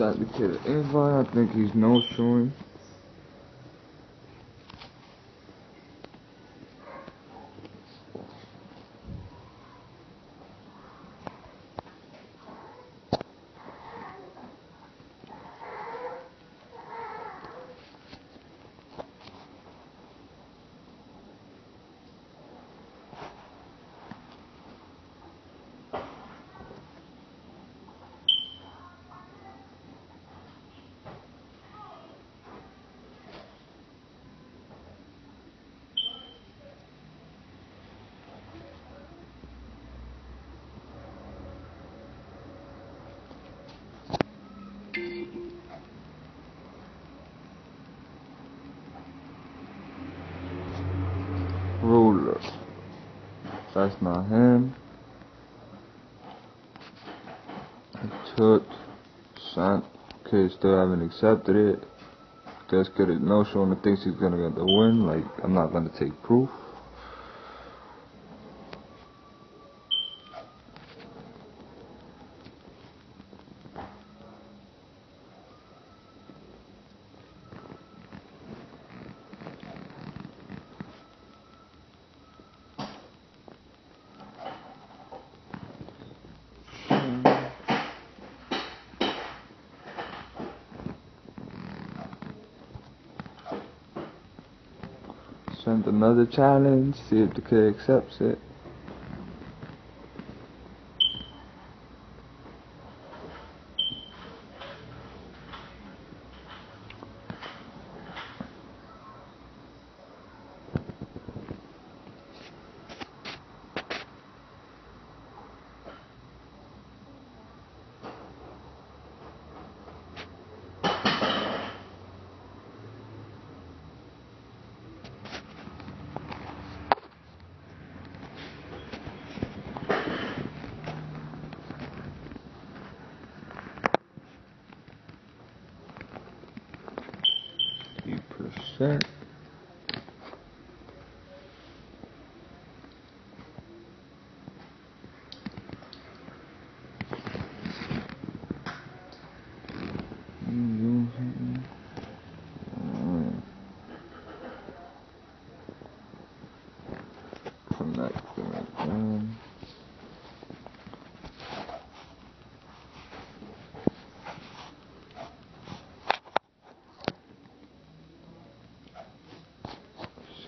The kid. I think he's no showing. That's not him. Took. Sent. Kid still haven't accepted it. Guess kid is no showing and thinks he's gonna get the win. Like, I'm not gonna take proof. Send another challenge, see if the kid accepts it. Percent. Connecting again.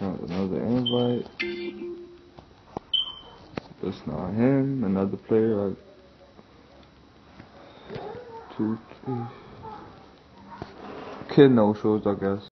Another invite. That's not him. Another player. Like two, three. Kid no shows, I guess.